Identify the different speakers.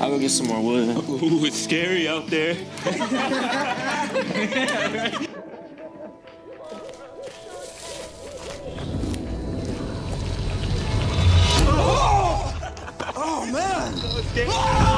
Speaker 1: I'll go get some more wood.
Speaker 2: Ooh, it's scary out there.
Speaker 3: Oh man!